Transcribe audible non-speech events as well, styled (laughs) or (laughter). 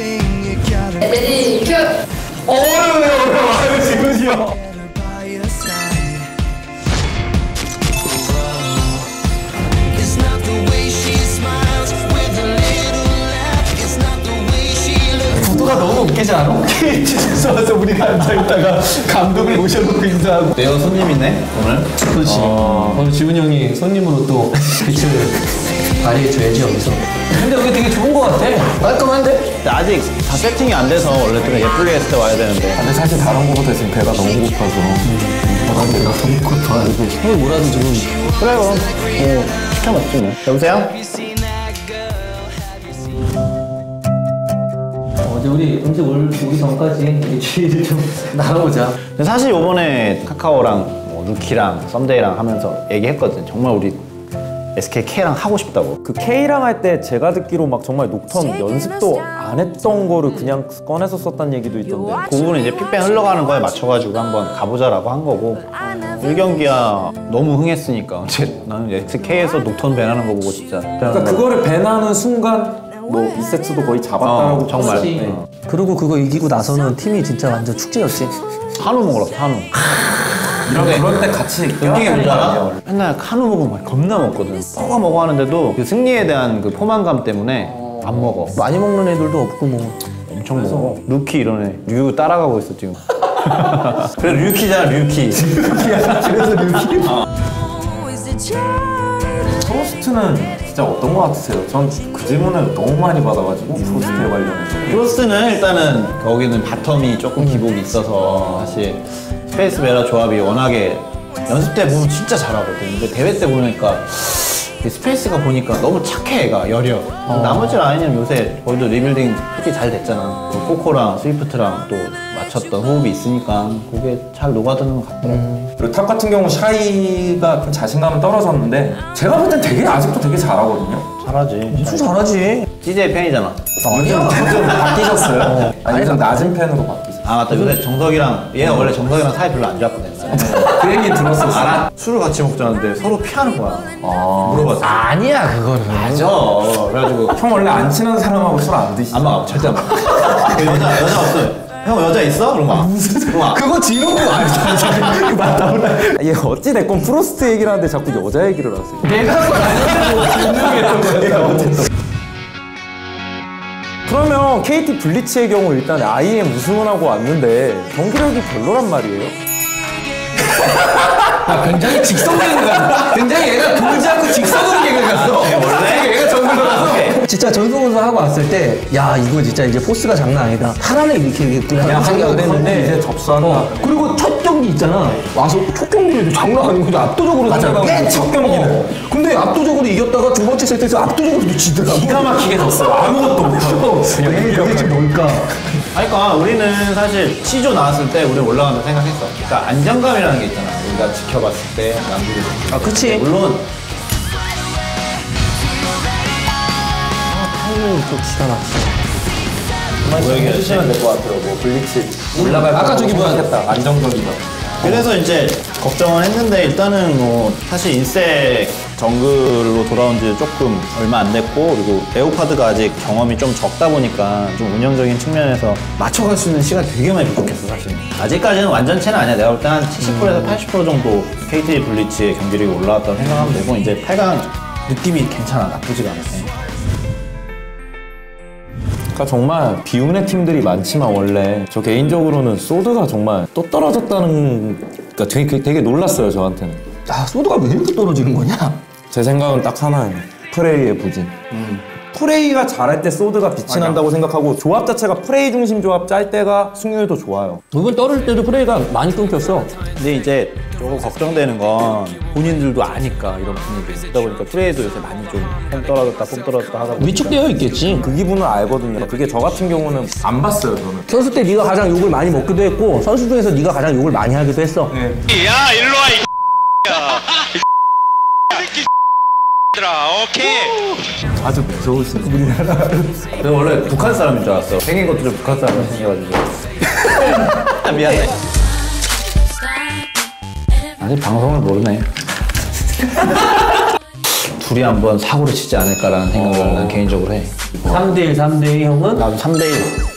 Ready 큐! 어려워요, 어려워. 아유, 지금이요. 구도가 너무 웃기지 않아? KT에서 와서 우리가 앉아있다가 감독을 모셔놓고 인사하고. 내가 손님이네 오늘. 그렇지. 오늘 지훈이 형이 손님으로 또 빛을 발휘해줘야지, 여기서. 근데 여기 되게 좋은 것 같아. 깔끔한데? 아직 다 세팅이 안 돼서 원래 좀 예쁘게 했을 때 와야 되는데. 근데 사실 다른 거보다 지금 배가 너무 고파서 아, 내가 너무 것도 아니고. 형이 뭐라도 지금. 그래 그럼. 뭐 시켜 먹지 뭐. 여보세요? Seen 어제 우리 음식 올, 오기 전까지 우리 주의를 좀 (laughs) 나눠보자. 근데 사실 요번에 카카오랑 뭐 루키랑 썸데이랑 하면서 얘기했거든. 정말 우리 SKK랑 하고 싶다고. 그 K랑 할 때 제가 듣기로 막 정말 녹턴 연습도 안 했던 거를 그냥 꺼내서 썼다는 얘기도 있던데. 그 부분은 이제 픽뱅 흘러가는 거에 맞춰가지고 한번 가보자라고 한 거고. 1경기야 너무 흥했으니까. 나는 SK에서 녹턴 배나는 거 보고 진짜 그러니까 그거를 배나는 순간 뭐 2세트도 거의 잡았다라고 어, 정말. 봤지. 네. 그리고 그거 이기고 나서는 팀이 진짜 완전 축제였지. 한우 먹으러 갔어 한우 이런 그럴 때 같이 뭔지 알아? 맨날 한우 먹으면 막 겁나 먹거든. 먹어 먹어 하는데도 그 승리에 대한 그 포만감 때문에 안 먹어. 많이 먹는 애들도 없고 뭐. 엄청 먹어. 루키 이런 애 류 따라가고 있어 지금. (laughs) 그래 류키잖아 류키. (laughs) 그래서 류키. child? 프로스트는 진짜 어떤 거 같으세요? 전 그 질문을 너무 많이 받아가지고 프로스트에 관련해서. 프로스는 일단은 거기는 바텀이 조금 기복이 있어서 사실 스 페이스 베라 조합이 워낙에 연습 때 보면 진짜 잘하거든. 근데 대회 때 보니까 이 스페이스가 보니까 너무 착해 애가 여려. 나머지 라인은 요새 거기도 리빌딩 솔직히 잘 됐잖아. 그 코코랑 스위프트랑 또 맞췄던 호흡이 있으니까 그게 잘 녹아드는 것 같더라고. 그리고 탑 같은 경우 샤이가 좀 자신감은 떨어졌는데 제가 볼 땐 되게 아직도 되게 잘하거든요 잘하지. 무슨 잘하지. CJ 팬이잖아. 요즘 요즘 바뀌셨어요? 아니 요즘 나진 팬으로 바뀌셨어요 아 맞다 요새 정석이랑 얘가 원래 정석이랑 사이 별로 안 좋았거든. 그 얘기 들었었어요 알아? 술을 같이 먹자는데 서로 피하는 거야. 아. 물어봤어. 아니야, 그거는. 맞아. 그래가지고 형 원래 안 친한 사람하고 술 안 드시죠? 안 먹어. 절대 안 먹어. 그 여자 여자 없어. 형 여자 있어? 그런 거. 그런 거. 그거 지는 거 아니야. (laughs) 맞다, 몰라. 얘 어찌 됐건 프로스트 얘기를 하는데 자꾸 여자 얘기를 하세요. 내가 한건 아닌데 뭐 진행했던 거야. 그러면 KT 블리츠의 경우 일단 IM 우승을 하고 왔는데 경기력이 별로란 말이에요. 아, 굉장히 직선적인 거야. 굉장히 얘가 돌지 않고 직선으로 얘기를 갔어. 원래 얘가 정글러라서. 진짜 전승훈 선수 하고 왔을 때, 야, 이거 진짜 이제 포스가 장난 아니다. 이렇게 얘기했구나. 야, 생각을 했는데. 이제 접수한다. 어, 그리고 첫 경기 있잖아. 와서 첫 경기 에도 장난 아니고 압도적으로 맞아, 맨첫 경기는. 근데 압도적으로 이겼다가 두 번째 세트에서 압도적으로 또 지더라고. 기가 막히게 졌어. (laughs) 아무것도 못하고. 그게 도대체 뭘까? 아니, 그러니까 우리는 사실 C조 나왔을 때 우리 올라간다 생각했어. 그러니까 안정감이라는 게 있잖아. 우리가 지켜봤을 때 남들이. 아, 그치. 물론 타이밍이 또 기가 막히네. 뭐 얘기했지? 해주시면 될 것. 뭐 블리츠 올라갈 아까 저기 뭐야? 안정적이다. 그래서 이제 걱정을 했는데 일단은 뭐 사실 인색 정글로 돌아온 지 조금 얼마 안 됐고 그리고 레오파드가 아직 경험이 좀 적다 보니까 좀 운영적인 측면에서 맞춰갈 수 있는 시간이 되게 많이 부족했어 사실. 아직까지는 완전체는 아니야. 내가 볼 때 한 70%에서 80% 정도 KT 블리츠의 경기력이 올라왔다고 생각하면 되고 이제 8강 느낌이 괜찮아. 나쁘지가 않아 그러니까 정말 비운의 팀들이 많지만 원래 저 개인적으로는 소드가 정말 또 떨어졌다는 그러니까 되게, 되게 놀랐어요 저한테는. 아, 소드가 왜 이렇게 떨어지는 거냐? 제 생각은 딱 하나예요. 프레이의 부진. 프레이가 잘할 때 소드가 빛이 난다고 생각하고 조합 자체가 프레이 중심 조합 짤 때가 승률도 좋아요. 이번 떨어질 때도 프레이가 많이 끊겼어. 근데 이제 조금 걱정되는 건 본인들도 아니까 이런 분위기 그러다 보니까 플레이도 요새 많이 좀폼 떨어졌다 폼 떨어졌다 하다 보니까 위축되어 있겠지. 그 기분을 알거든요 그게 저 같은 경우는 안 봤어요 저는 선수 때 네가 가장 욕을 많이 먹기도 했고 선수 중에서 네가 가장 욕을 많이 하기도 했어. 야 일로 와 이. 야. 이 들아 오케이. 아주 무서우신 분이 내가 원래 북한 사람인 줄 알았어. 생긴 것도 좀 북한 사람 생겨가지고. 아, (laughs) 미안해. 아직 방송을 모르네. (laughs) 둘이 한번 사고를 치지 않을까라는 생각을 난 개인적으로 해. 3대1, 3대2 형은 나도 3대1.